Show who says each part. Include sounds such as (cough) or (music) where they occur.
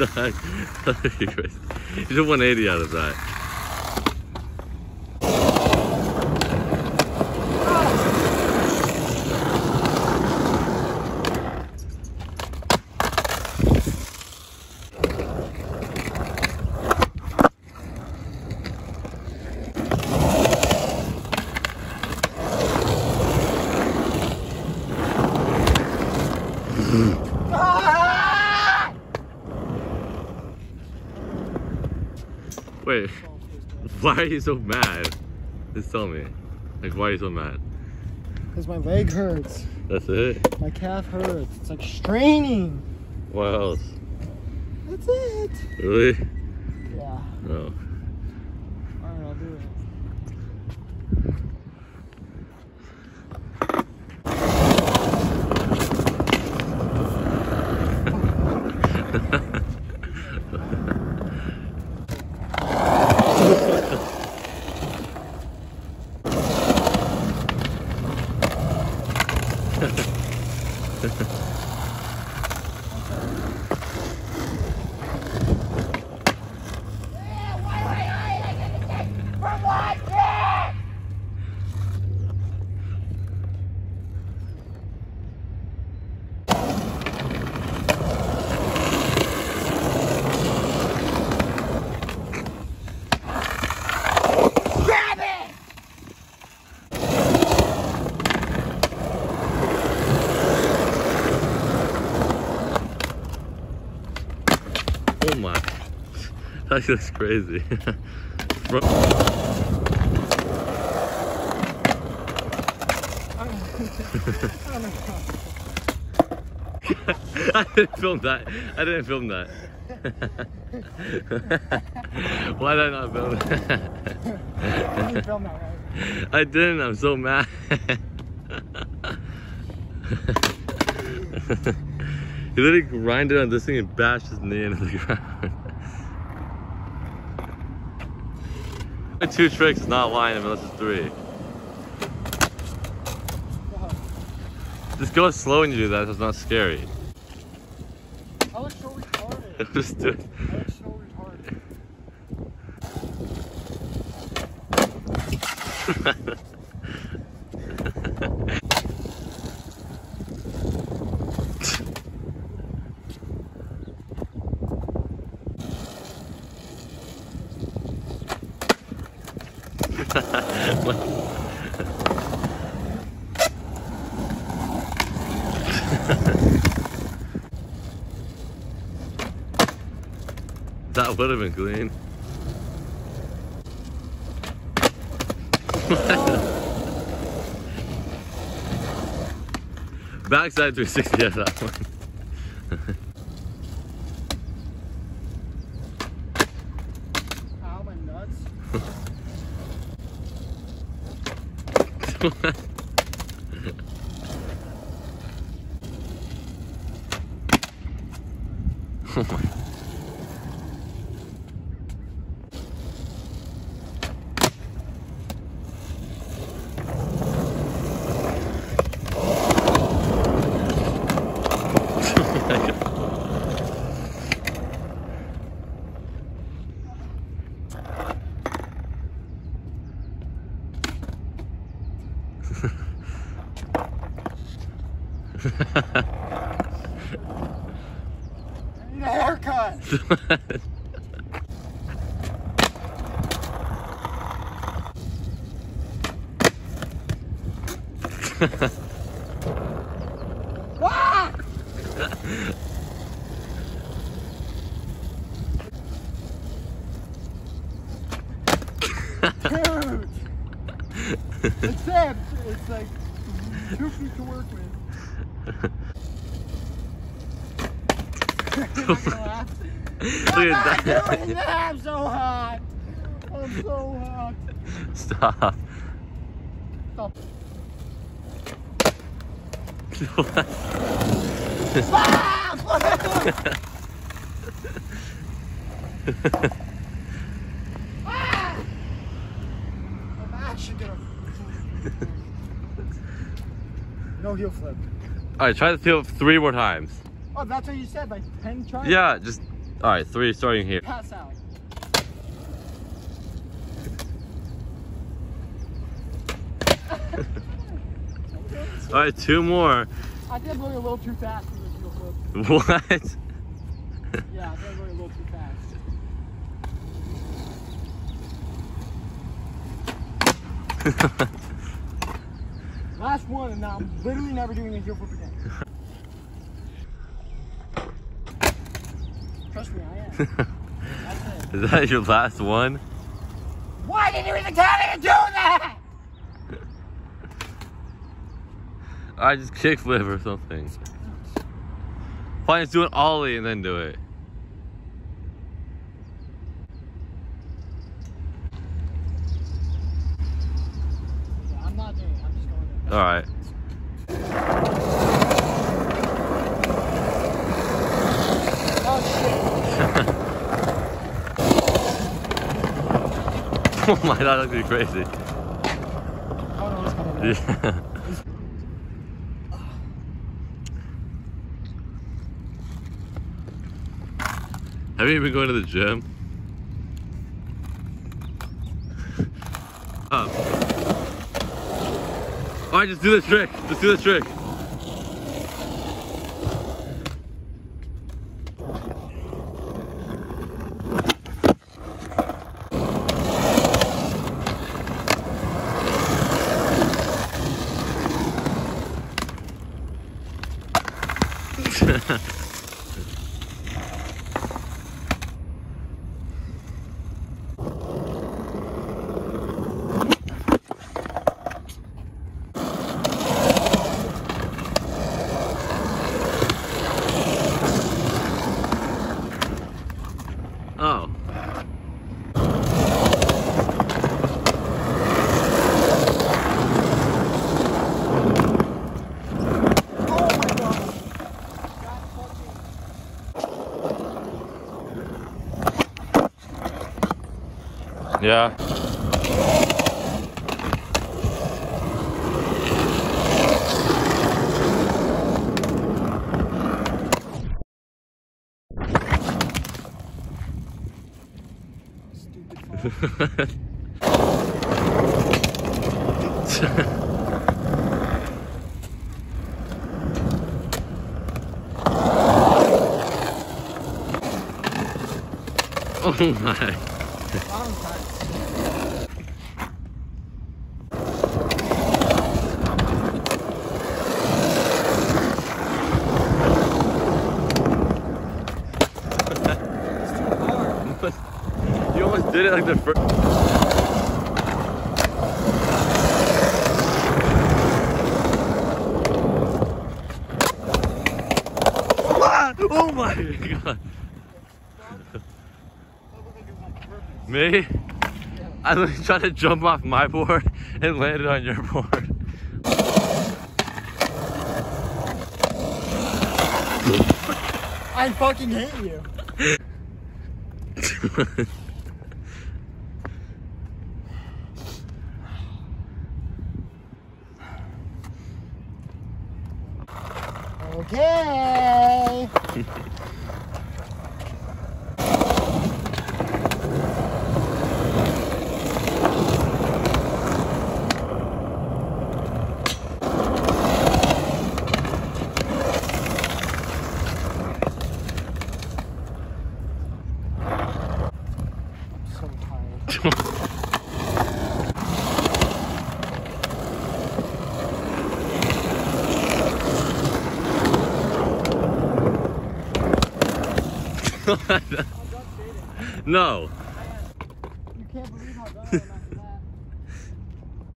Speaker 1: (laughs) You did 180 out of that. Wait, (laughs) why are you so mad? Just tell me. Like, why are you so mad?
Speaker 2: Because my leg hurts.
Speaker 1: That's it?
Speaker 2: My calf hurts. It's like straining.
Speaker 1: What else?
Speaker 2: That's it.
Speaker 1: Really?
Speaker 2: Yeah.
Speaker 1: No.
Speaker 2: Alright, I'll do it.
Speaker 1: Oh my. (laughs) That's just crazy. (laughs) (laughs) I didn't film that. I didn't film that. Why did I not film that? I didn't. I'm so mad. he literally grinded on this thing and bashed his knee into the ground. (laughs) Two tricks is not lying unless it's three. Just go slow when you do that, so it's not scary.
Speaker 2: I look so retarded. (laughs)
Speaker 1: Just do it.
Speaker 2: I look so retarded. (laughs) (laughs)
Speaker 1: that would have been clean. (laughs) Backside 360, yeah, that one. (laughs) oh my.
Speaker 2: I need a haircut. Dude! It's sad. It's like two feet to work with. You're not gonna laugh.
Speaker 1: Look at that.
Speaker 2: that. I'm so hot. I'm so hot.
Speaker 1: Stop.
Speaker 2: Stop. (laughs) (laughs) I'm actually gonna. (laughs) No heel flip.
Speaker 1: Alright, try to feel three more times.
Speaker 2: Oh, that's what you said, like 10 tries?
Speaker 1: Yeah, just all right. Three starting here.
Speaker 2: Pass out. (laughs)
Speaker 1: All right, two more.
Speaker 2: I think I'm going a little too fast for this heel flip.
Speaker 1: What? (laughs)
Speaker 2: Yeah, I think I'm going a little too fast. (laughs) Last one, and now I'm literally never doing a heel flip again. Trust me, I am. That's it. (laughs)
Speaker 1: Is that your last one?
Speaker 2: Why did you even tell me to do that?
Speaker 1: I just kickflip or something. Fine, just do an ollie and then do it.
Speaker 2: Yeah, I'm not doing it. I'm just going to.
Speaker 1: All right.
Speaker 2: Oh
Speaker 1: oh my god, that's gonna crazy.
Speaker 2: Oh.
Speaker 1: Yeah. Have you been going to the gym? Ah. Up. Alright, just do the trick. Just do the trick. Oh. (laughs) Yeah. (laughs) Oh my.
Speaker 2: Bottom side. It's too hard.
Speaker 1: You almost did it like the first. Oh my god. (laughs) Me? I literally tried to jump off my board (laughs) and landed on your board.
Speaker 2: I fucking hate you. (laughs) Okay. (laughs) (laughs)
Speaker 1: no.